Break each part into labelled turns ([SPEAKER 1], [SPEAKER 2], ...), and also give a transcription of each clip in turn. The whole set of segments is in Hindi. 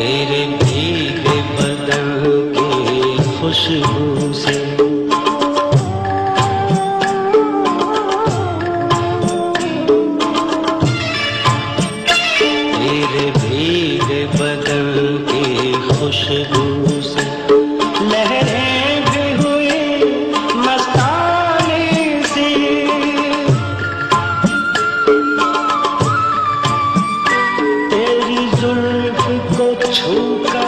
[SPEAKER 1] तेरे भीगे बदन की खुशबू से। तेरे भीगे बदन की खुशबू 成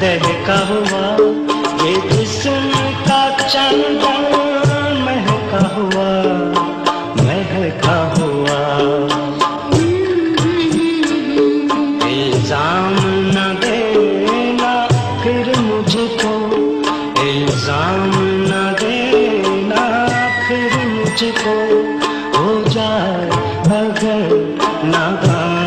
[SPEAKER 1] दहका हुआ, ये जिसम का चंदन महका हुआ महका हुआ। इल्ज़ाम न देना फिर मुझको, इल्ज़ाम न देना फिर मुझको, हो जाए अगर नादान।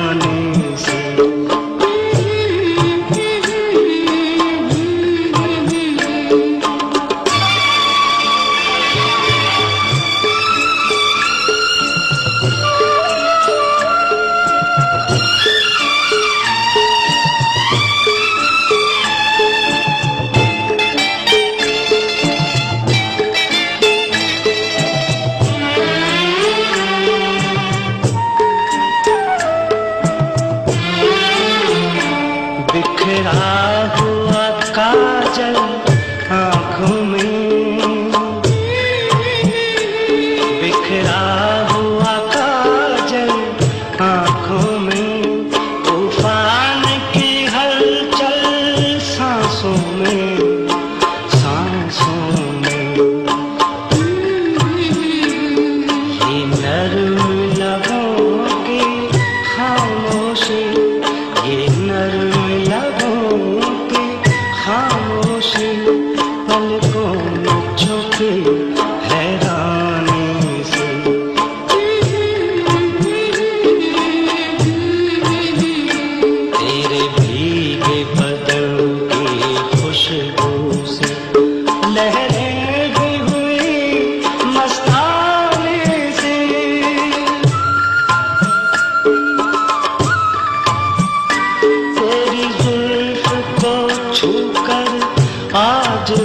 [SPEAKER 1] हुआ काजल।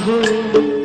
[SPEAKER 1] বন্ধু